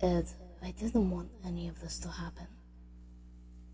Edd, I didn't want any of this to happen.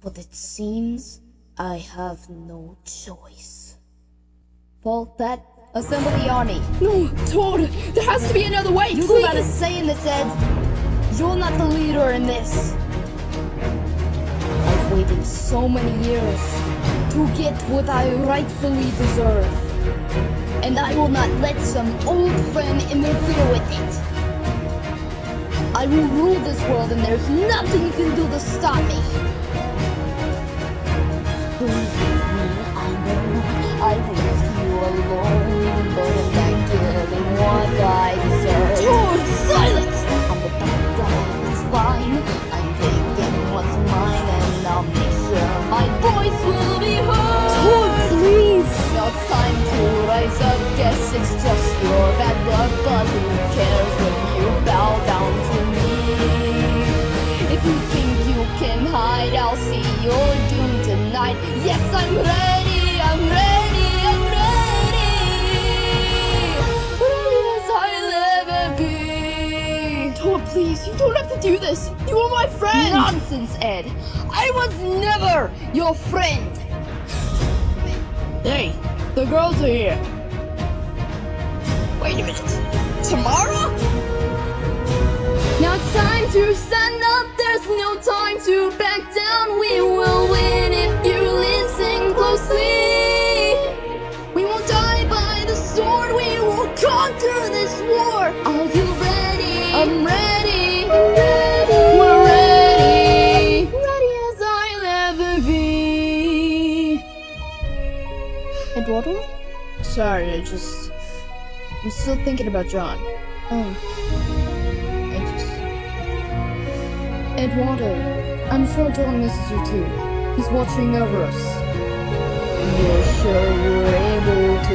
But it seems I have no choice. Paul, Pat, assemble the army. No, Tord, there has to be another way. You please. got a say in this, Edd. You're not the leader in this. I've waited so many years to get what I rightfully deserve. And I will not let some old friend interfere with it. I will rule this world and there's nothing you can do to stop me. Believe me, I your doom tonight. Yes, I'm ready, I'm ready, I'm ready. Ready as I'll ever be. Tord, please, you don't have to do this. You are my friend. Nonsense, Edd. I was never your friend. Hey, the girls are here. Wait a minute. Tomorrow? Now it's time to stand up. There's no time to back down. We you ready? I'm ready. I'm ready. We're ready. Ready as I'll ever be. Eduardo? Sorry, I just. I'm still thinking about Jon. Oh. I just. Eduardo, I'm sure Jon misses you too. He's watching over us. You're sure you're able to